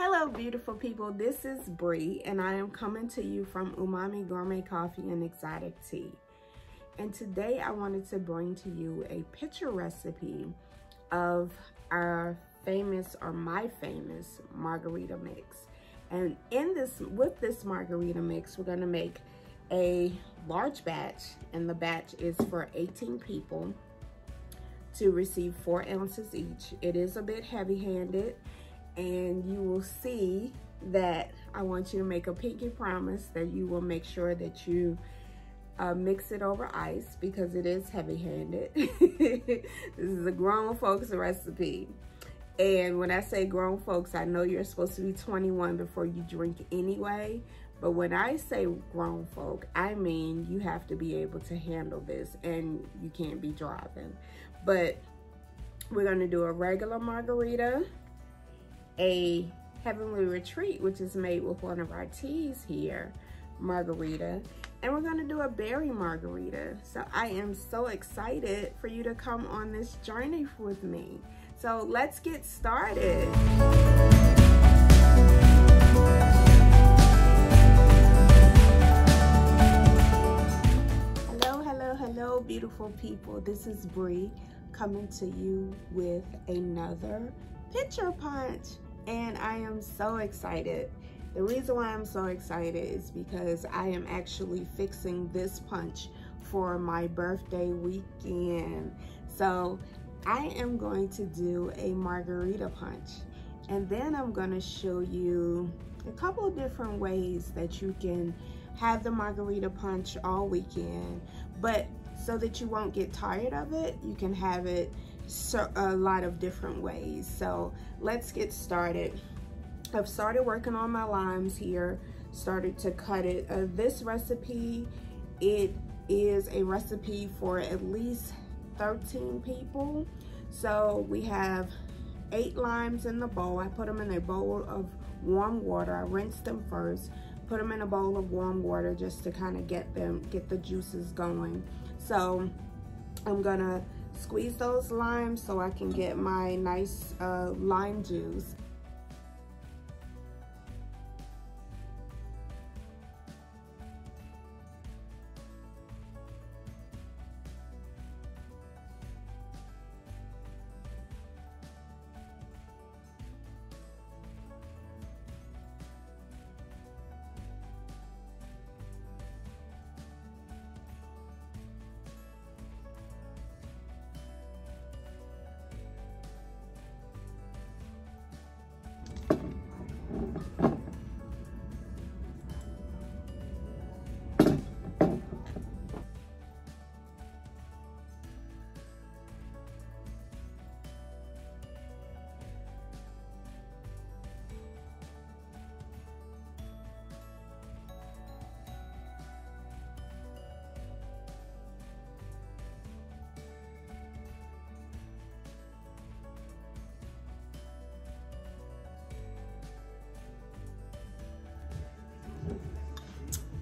Hello, beautiful people. This is Bree, and I am coming to you from Umami Gourmet Coffee and Exotic Tea. And today I wanted to bring to you a picture recipe of our famous or my famous margarita mix. And in this, with this margarita mix, we're gonna make a large batch and the batch is for 18 people to receive four ounces each. It is a bit heavy handed and you will see that I want you to make a pinky promise that you will make sure that you uh, mix it over ice because it is heavy-handed. this is a grown folks recipe. And when I say grown folks, I know you're supposed to be 21 before you drink anyway. But when I say grown folk, I mean you have to be able to handle this and you can't be driving. But we're gonna do a regular margarita, a heavenly retreat, which is made with one of our teas here, margarita, and we're gonna do a berry margarita. So I am so excited for you to come on this journey with me. So let's get started. Hello, hello, hello, beautiful people. This is Bree coming to you with another picture punch. And I am so excited the reason why I'm so excited is because I am actually fixing this punch for my birthday weekend. So I am going to do a margarita punch and then I'm going to show you a couple of different ways that you can have the margarita punch all weekend but so that you won't get tired of it you can have it so, a lot of different ways so let's get started I've started working on my limes here, started to cut it. Uh, this recipe, it is a recipe for at least 13 people. So we have eight limes in the bowl. I put them in a bowl of warm water. I rinsed them first, put them in a bowl of warm water just to kind of get them, get the juices going. So I'm gonna squeeze those limes so I can get my nice uh, lime juice.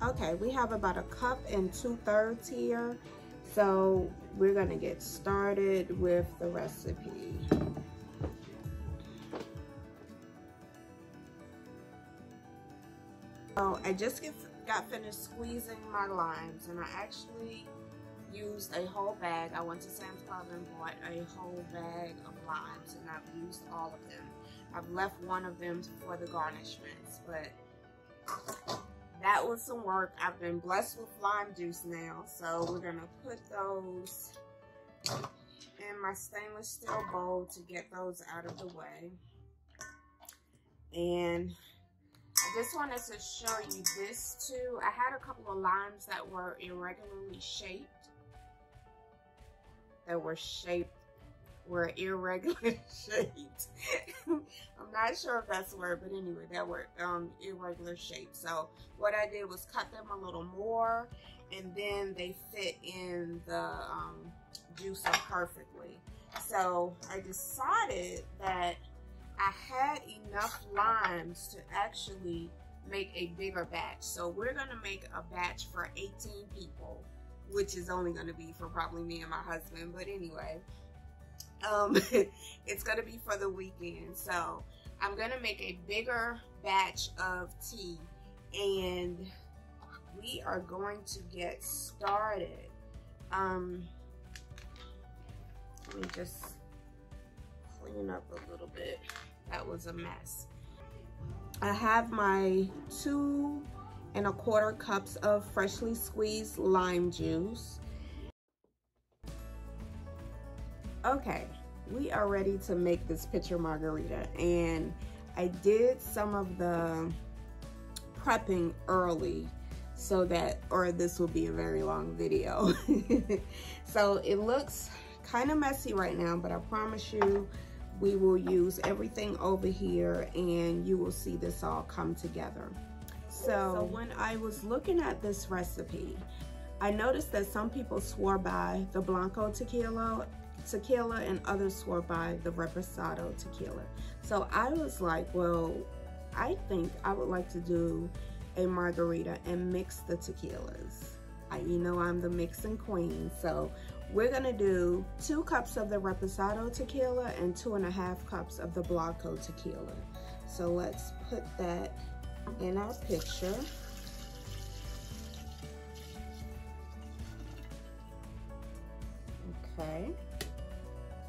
Okay, we have about a cup and two thirds here. So we're gonna get started with the recipe. So I just get, got finished squeezing my limes and I actually used a whole bag. I went to Sam's Club and bought a whole bag of limes and I've used all of them. I've left one of them for the garnishments, but that was some work. I've been blessed with lime juice now. So we're to put those in my stainless steel bowl to get those out of the way. And I just wanted to show you this too. I had a couple of limes that were irregularly shaped. That were shaped were irregular shaped. I'm not sure if that's the word, but anyway, that were um, irregular shaped. So what I did was cut them a little more and then they fit in the um, juicer perfectly. So I decided that I had enough limes to actually make a bigger batch. So we're gonna make a batch for 18 people, which is only gonna be for probably me and my husband. But anyway, um, it's gonna be for the weekend. So I'm gonna make a bigger batch of tea and we are going to get started. Um, let me just clean up a little bit. That was a mess. I have my two and a quarter cups of freshly squeezed lime juice. Okay, we are ready to make this pitcher margarita and I did some of the prepping early so that, or this will be a very long video. so it looks kind of messy right now, but I promise you we will use everything over here and you will see this all come together. So, so when I was looking at this recipe, I noticed that some people swore by the Blanco tequila tequila and others swore by the Reposado tequila. So I was like, well, I think I would like to do a margarita and mix the tequilas. I, you know I'm the mixing queen, so we're gonna do two cups of the Reposado tequila and two and a half cups of the Blanco tequila. So let's put that in our picture. Okay.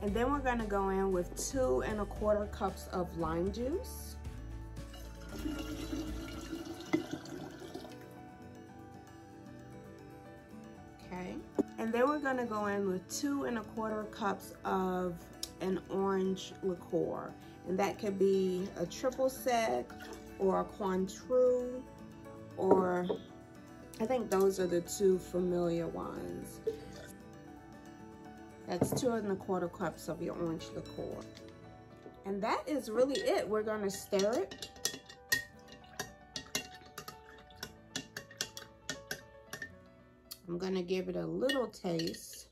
And then we're gonna go in with two and a quarter cups of lime juice. Okay. And then we're gonna go in with two and a quarter cups of an orange liqueur. And that could be a triple sec or a Cointreau or I think those are the two familiar ones. That's two and a quarter cups of your orange liqueur. And that is really it. We're gonna stir it. I'm gonna give it a little taste.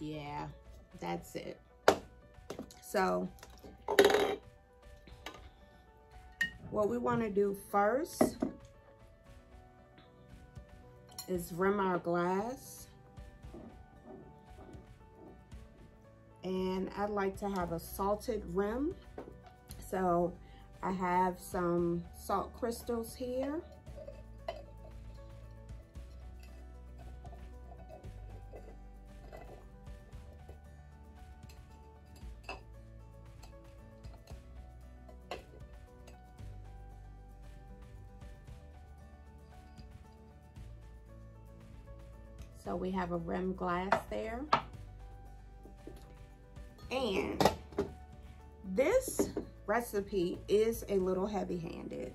Yeah, that's it. So what we want to do first is rim our glass. And I'd like to have a salted rim. So I have some salt crystals here. We have a rim glass there. And this recipe is a little heavy-handed.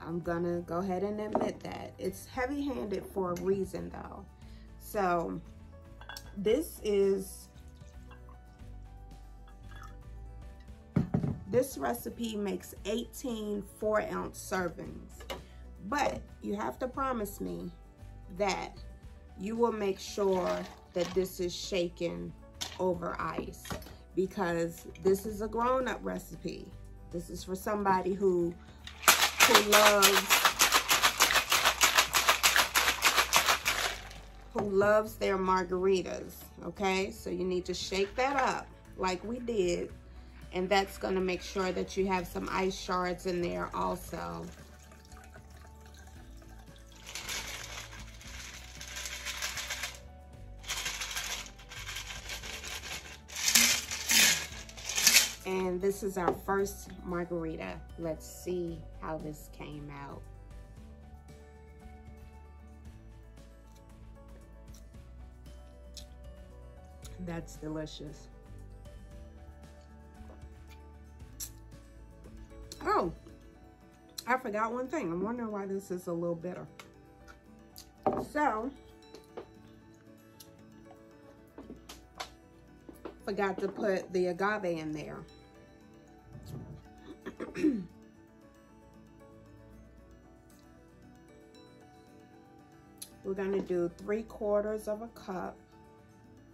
I'm gonna go ahead and admit that. It's heavy-handed for a reason though. So this is, this recipe makes 18 four ounce servings. But you have to promise me that you will make sure that this is shaken over ice because this is a grown-up recipe. This is for somebody who who loves who loves their margaritas, okay? So you need to shake that up like we did, and that's gonna make sure that you have some ice shards in there also. And this is our first margarita. Let's see how this came out. That's delicious. Oh, I forgot one thing. I'm wondering why this is a little bitter. So, forgot to put the agave in there. We're going to do three quarters of a cup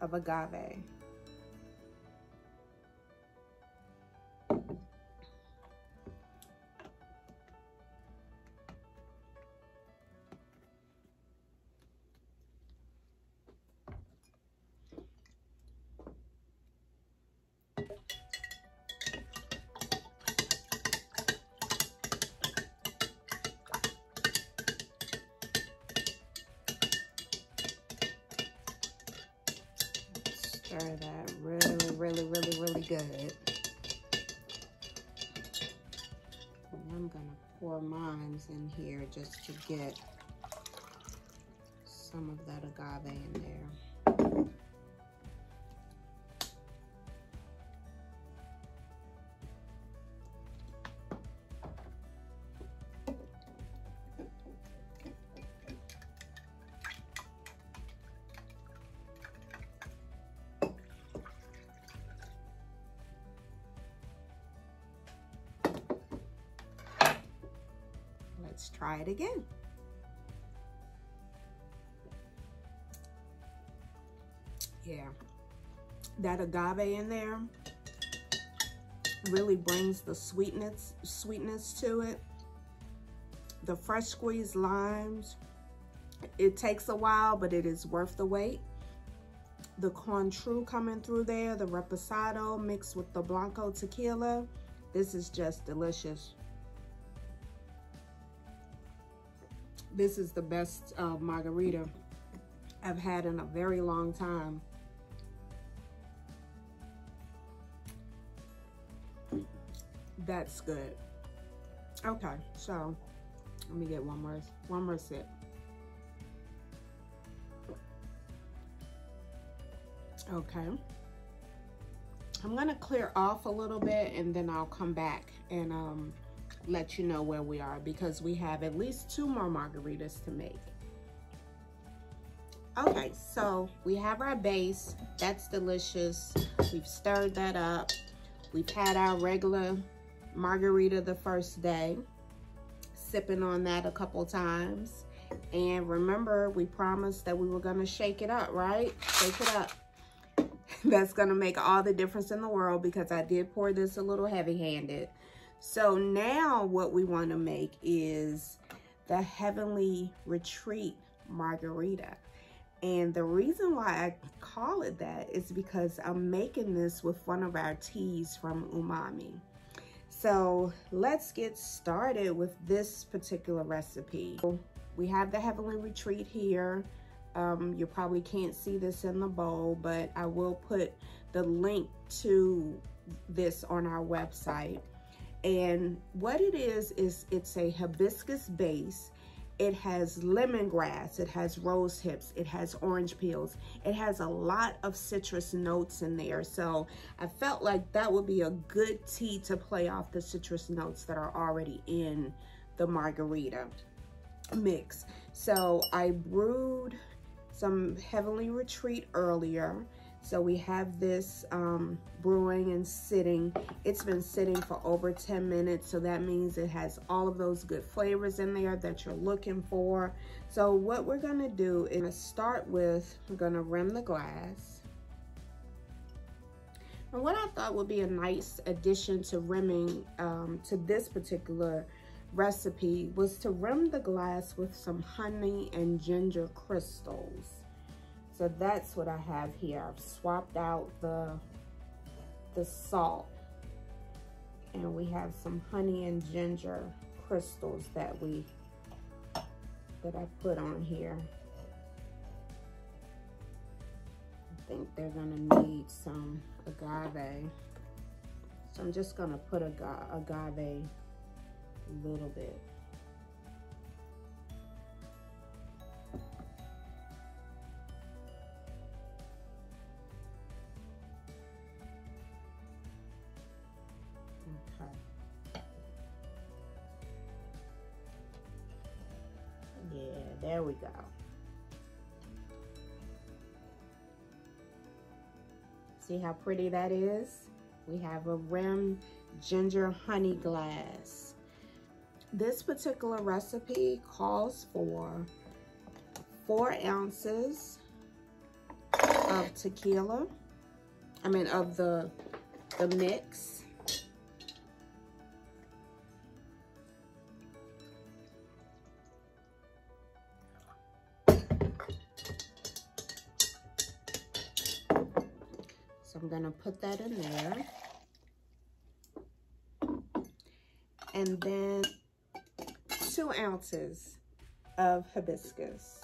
of agave. To get some of that agave in there. Try it again. Yeah, that agave in there really brings the sweetness sweetness to it. The fresh squeezed limes, it takes a while, but it is worth the wait. The Cointreau coming through there, the Reposado mixed with the Blanco tequila. This is just delicious. This is the best uh, margarita I've had in a very long time. That's good. Okay, so let me get one more one more sip. Okay. I'm gonna clear off a little bit and then I'll come back and um, let you know where we are because we have at least two more margaritas to make. Okay, so we have our base. That's delicious. We've stirred that up. We've had our regular margarita the first day, sipping on that a couple times. And remember, we promised that we were gonna shake it up, right? Shake it up. That's gonna make all the difference in the world because I did pour this a little heavy-handed. So now what we wanna make is the Heavenly Retreat Margarita. And the reason why I call it that is because I'm making this with one of our teas from Umami. So let's get started with this particular recipe. We have the Heavenly Retreat here. Um, you probably can't see this in the bowl, but I will put the link to this on our website. And what it is, is it's a hibiscus base it has lemongrass, it has rose hips, it has orange peels. It has a lot of citrus notes in there. So I felt like that would be a good tea to play off the citrus notes that are already in the margarita mix. So I brewed some Heavenly Retreat earlier so we have this um, brewing and sitting. It's been sitting for over 10 minutes. So that means it has all of those good flavors in there that you're looking for. So what we're gonna do is start with, we're gonna rim the glass. And what I thought would be a nice addition to rimming um, to this particular recipe was to rim the glass with some honey and ginger crystals. So that's what I have here. I've swapped out the, the salt and we have some honey and ginger crystals that we, that I put on here. I think they're gonna need some agave. So I'm just gonna put a agave a little bit. There we go. See how pretty that is? We have a rim ginger honey glass. This particular recipe calls for four ounces of tequila. I mean, of the, the mix. I'm gonna put that in there. And then two ounces of hibiscus.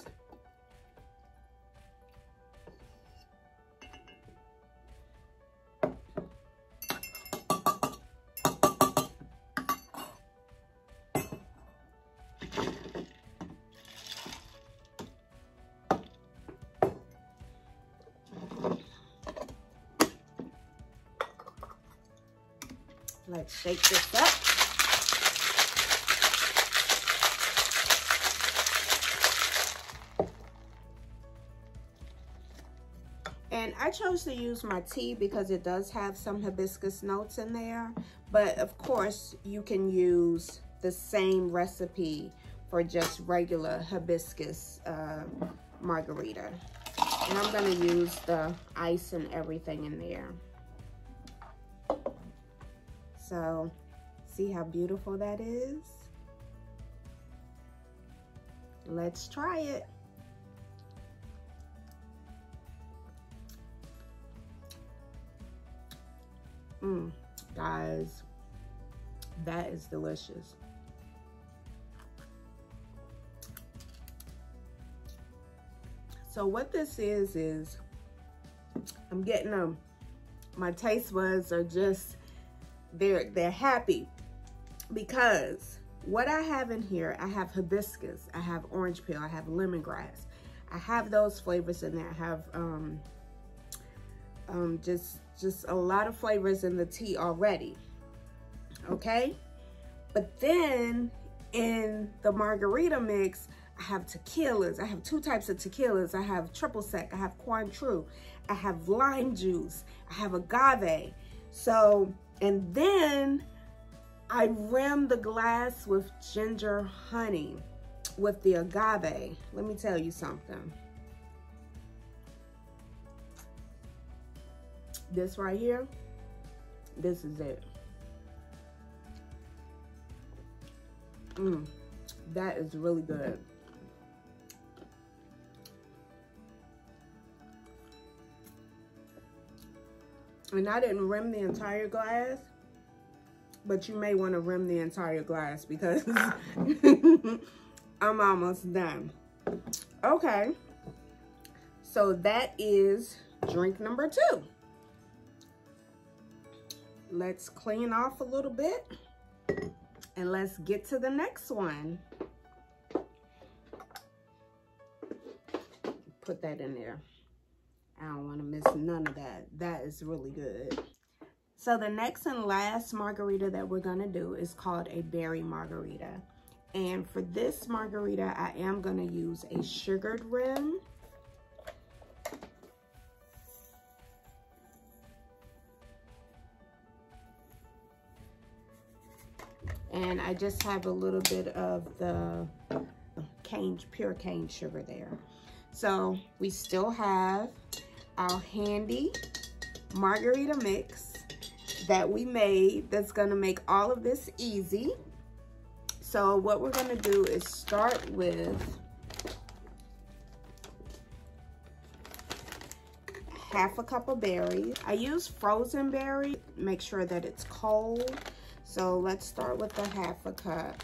Let's shake this up. And I chose to use my tea because it does have some hibiscus notes in there. But of course, you can use the same recipe for just regular hibiscus uh, margarita. And I'm gonna use the ice and everything in there. So see how beautiful that is? Let's try it. Mmm, guys, that is delicious. So what this is, is I'm getting them. My taste buds are just they're they're happy because what I have in here, I have hibiscus, I have orange peel, I have lemongrass. I have those flavors in there. I have um, um, just, just a lot of flavors in the tea already, okay? But then in the margarita mix, I have tequilas. I have two types of tequilas. I have triple sec, I have Cointreau, I have lime juice, I have agave. So and then I rim the glass with ginger honey with the agave. Let me tell you something. This right here, this is it. Mmm, that is really good. And I didn't rim the entire glass, but you may want to rim the entire glass because I'm almost done. Okay, so that is drink number two. Let's clean off a little bit and let's get to the next one. Put that in there. I don't want to miss none of that. That is really good. So the next and last margarita that we're going to do is called a berry margarita. And for this margarita, I am going to use a sugared rim. And I just have a little bit of the cane, pure cane sugar there. So we still have our handy margarita mix that we made that's gonna make all of this easy. So what we're gonna do is start with half a cup of berries. I use frozen berry, make sure that it's cold. So let's start with the half a cup.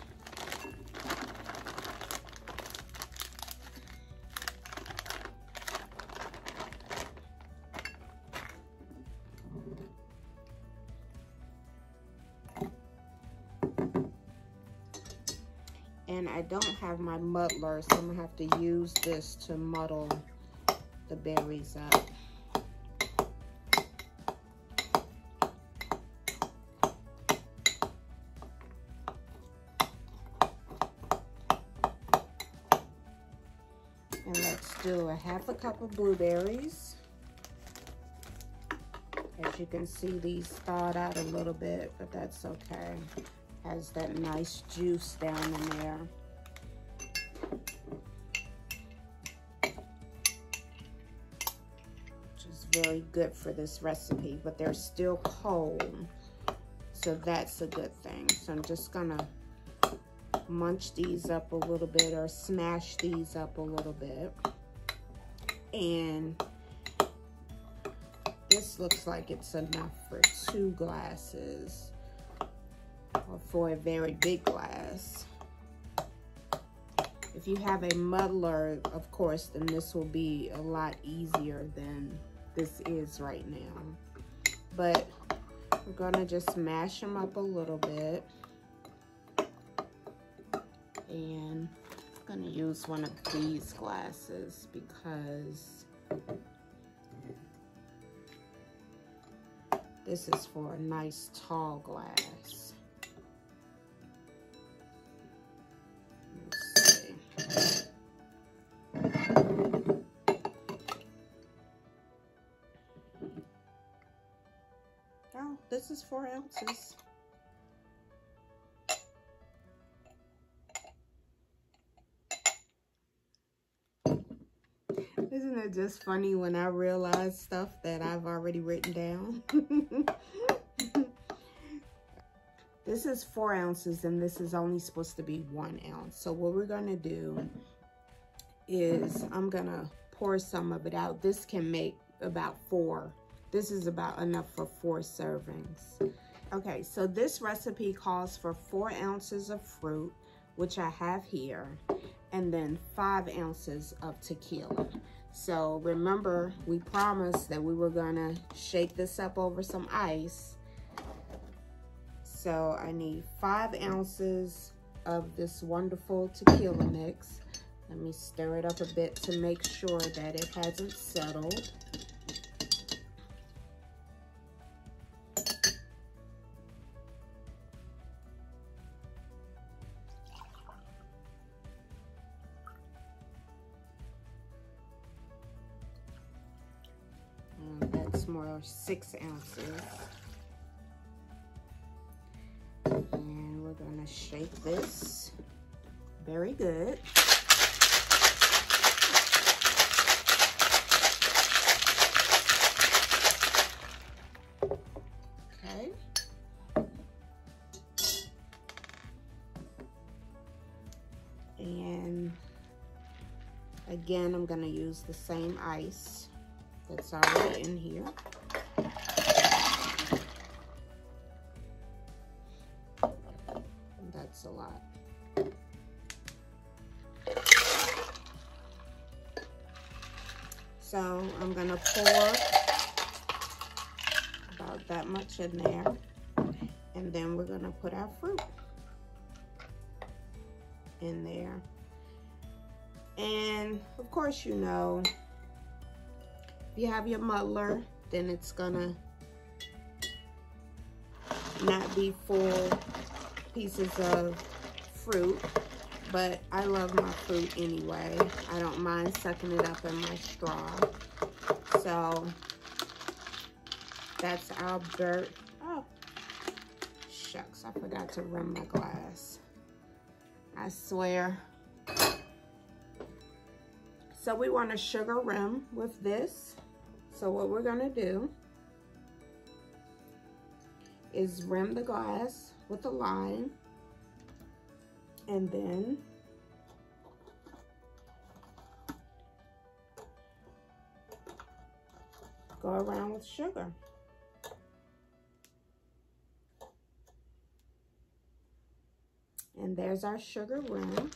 I don't have my muddler, so I'm gonna have to use this to muddle the berries up. And let's do a half a cup of blueberries. As you can see, these thawed out a little bit, but that's okay has that nice juice down in there. Very good for this recipe, but they're still cold. So that's a good thing. So I'm just gonna munch these up a little bit or smash these up a little bit. And this looks like it's enough for two glasses or for a very big glass. If you have a muddler, of course, then this will be a lot easier than this is right now. But we're gonna just mash them up a little bit. And I'm gonna use one of these glasses because this is for a nice tall glass. This is four ounces. Isn't it just funny when I realize stuff that I've already written down? this is four ounces and this is only supposed to be one ounce. So what we're gonna do is I'm gonna pour some of it out. This can make about four this is about enough for four servings. Okay, so this recipe calls for four ounces of fruit, which I have here, and then five ounces of tequila. So remember, we promised that we were gonna shake this up over some ice. So I need five ounces of this wonderful tequila mix. Let me stir it up a bit to make sure that it hasn't settled. Six ounces. And we're gonna shake this very good. Okay. And again, I'm gonna use the same ice that's already in here. In there. And of course, you know, if you have your muddler, then it's gonna not be full pieces of fruit. But I love my fruit anyway. I don't mind sucking it up in my straw. So that's our dirt. Oh, shucks, I forgot to rim my glass. I swear. So we want a sugar rim with this. So what we're gonna do is rim the glass with a line and then go around with sugar. And there's our sugar rim.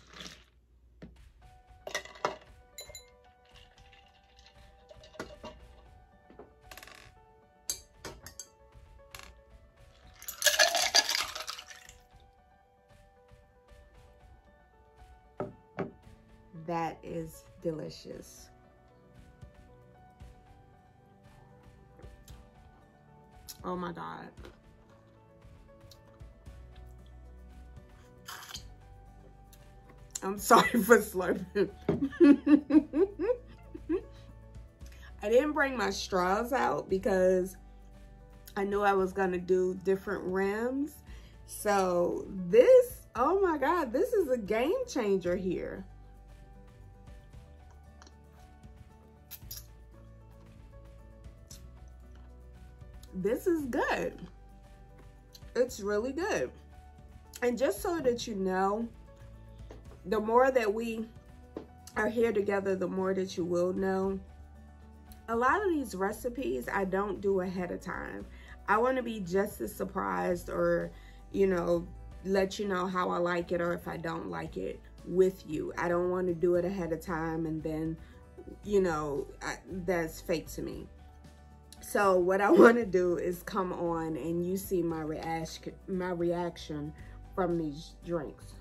that is delicious. Oh my God. I'm sorry for slurping. I didn't bring my straws out because I knew I was gonna do different rims. So this, oh my God, this is a game changer here. this is good. It's really good. And just so that you know, the more that we are here together, the more that you will know. a lot of these recipes I don't do ahead of time. I want to be just as surprised or, you know, let you know how I like it or if I don't like it with you. I don't want to do it ahead of time and then, you know, I, that's fake to me. So what I want to do is come on and you see my my reaction from these drinks.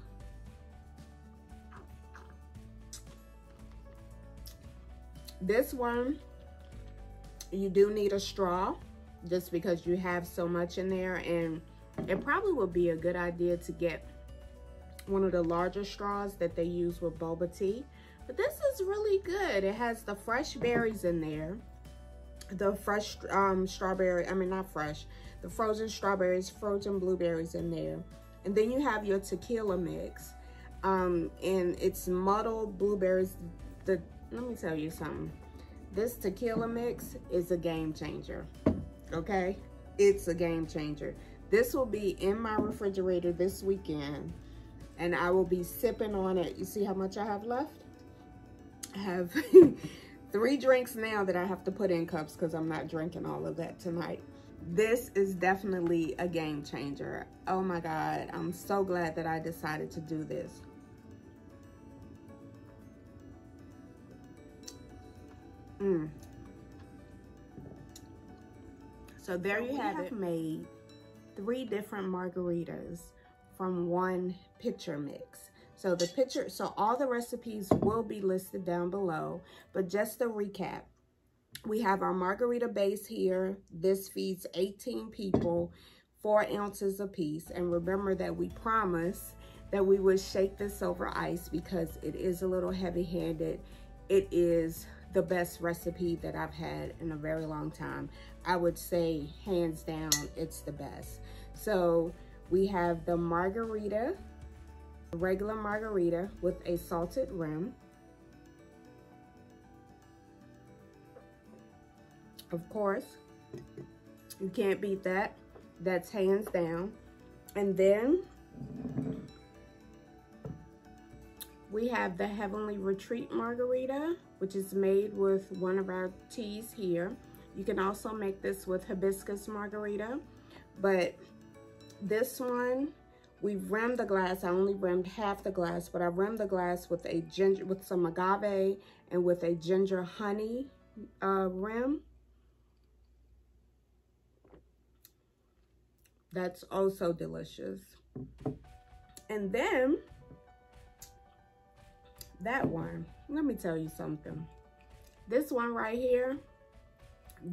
This one, you do need a straw just because you have so much in there and it probably would be a good idea to get one of the larger straws that they use with boba tea. But this is really good. It has the fresh berries in there. The fresh um, strawberry, I mean not fresh, the frozen strawberries, frozen blueberries in there. And then you have your tequila mix. Um, and it's muddled blueberries. The Let me tell you something. This tequila mix is a game changer, okay? It's a game changer. This will be in my refrigerator this weekend and I will be sipping on it. You see how much I have left? I have three drinks now that I have to put in cups because I'm not drinking all of that tonight. This is definitely a game changer. Oh my God, I'm so glad that I decided to do this. Mm. So there you have it. made three different margaritas from one pitcher mix. So the pitcher, so all the recipes will be listed down below, but just to recap, we have our margarita base here. This feeds 18 people, four ounces a piece. And remember that we promise that we would shake this over ice because it is a little heavy handed. It is the best recipe that I've had in a very long time. I would say hands down, it's the best. So we have the margarita, regular margarita with a salted rim. Of course, you can't beat that. That's hands down. And then we have the Heavenly Retreat Margarita, which is made with one of our teas here. You can also make this with hibiscus margarita, but this one, we rimmed the glass. I only rimmed half the glass, but I rimmed the glass with a ginger, with some agave and with a ginger honey uh, rim. That's also delicious. And then that one, let me tell you something. This one right here,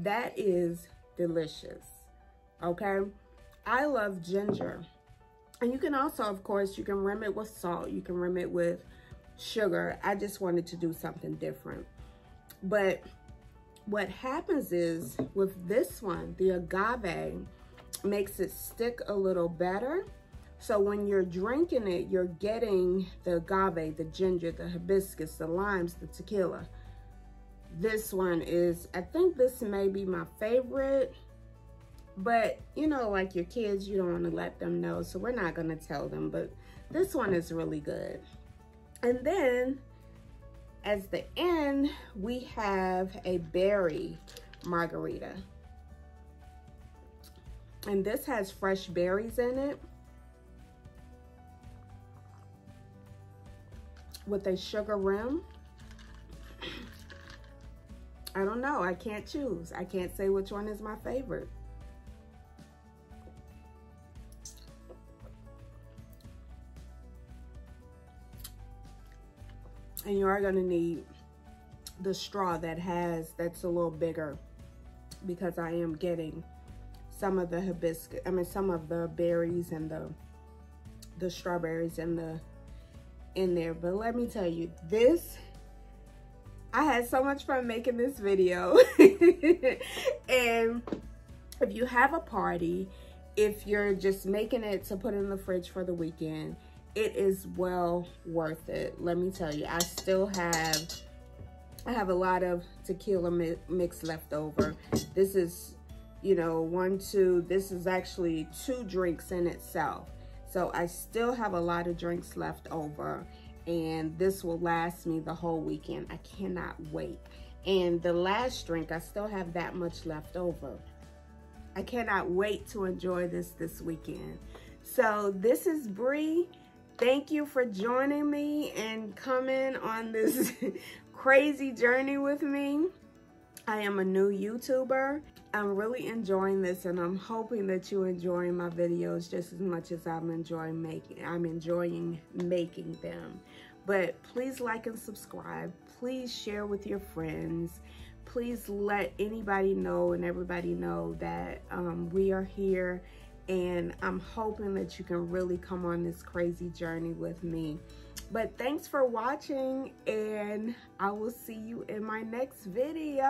that is delicious, okay? I love ginger. And you can also, of course, you can rim it with salt. You can rim it with sugar. I just wanted to do something different. But what happens is with this one, the agave makes it stick a little better so when you're drinking it, you're getting the agave, the ginger, the hibiscus, the limes, the tequila. This one is, I think this may be my favorite. But, you know, like your kids, you don't want to let them know. So we're not going to tell them. But this one is really good. And then, as the end, we have a berry margarita. And this has fresh berries in it. With a sugar rim. I don't know. I can't choose. I can't say which one is my favorite. And you are going to need the straw that has, that's a little bigger because I am getting some of the hibiscus, I mean, some of the berries and the, the strawberries and the in there. But let me tell you, this, I had so much fun making this video. and if you have a party, if you're just making it to put in the fridge for the weekend, it is well worth it. Let me tell you, I still have, I have a lot of tequila mi mix left over. This is, you know, one, two, this is actually two drinks in itself. So I still have a lot of drinks left over and this will last me the whole weekend. I cannot wait. And the last drink, I still have that much left over. I cannot wait to enjoy this this weekend. So this is Bree. Thank you for joining me and coming on this crazy journey with me. I am a new YouTuber. I'm really enjoying this and I'm hoping that you're enjoying my videos just as much as I'm enjoying making I'm enjoying making them. But please like and subscribe. Please share with your friends. Please let anybody know and everybody know that um, we are here and I'm hoping that you can really come on this crazy journey with me. But thanks for watching and I will see you in my next video.